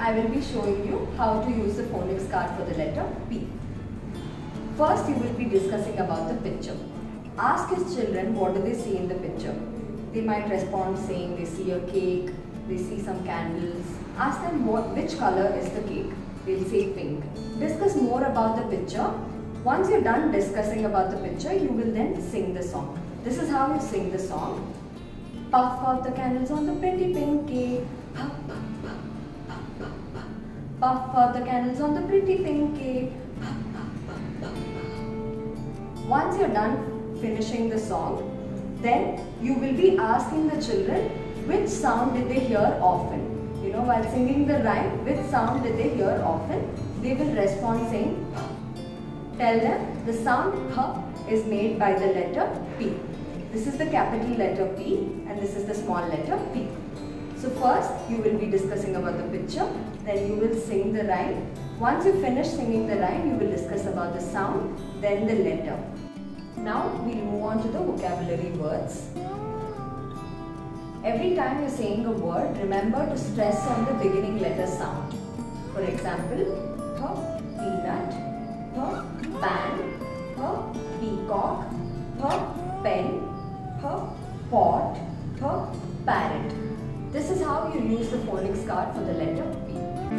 I will be showing you how to use the phonics card for the letter P. First, you will be discussing about the picture. Ask his children what do they see in the picture. They might respond saying they see a cake, they see some candles. Ask them what which color is the cake. They'll say pink. Discuss more about the picture. Once you're done discussing about the picture, you will then sing the song. This is how you sing the song. Puff out the candles on the pretty pink cake. Puff, puff, puff, puff, puff, puff. Puff the candles on the pretty pink cake. Once you're done finishing the song, then you will be asking the children which sound did they hear often. You know, while singing the rhyme, which sound did they hear often? They will respond saying. Tell them the sound puff is made by the letter P. This is the capital letter P and this is the small letter P. So first you will be discussing about the picture, then you will sing the rhyme. Once you finish singing the rhyme, you will discuss about the sound, then the letter. Now we will move on to the vocabulary words. Every time you're saying a word, remember to stress on the beginning letter sound. For example, th, peanut, th, pan, th, peacock, is the phonics card for the letter P.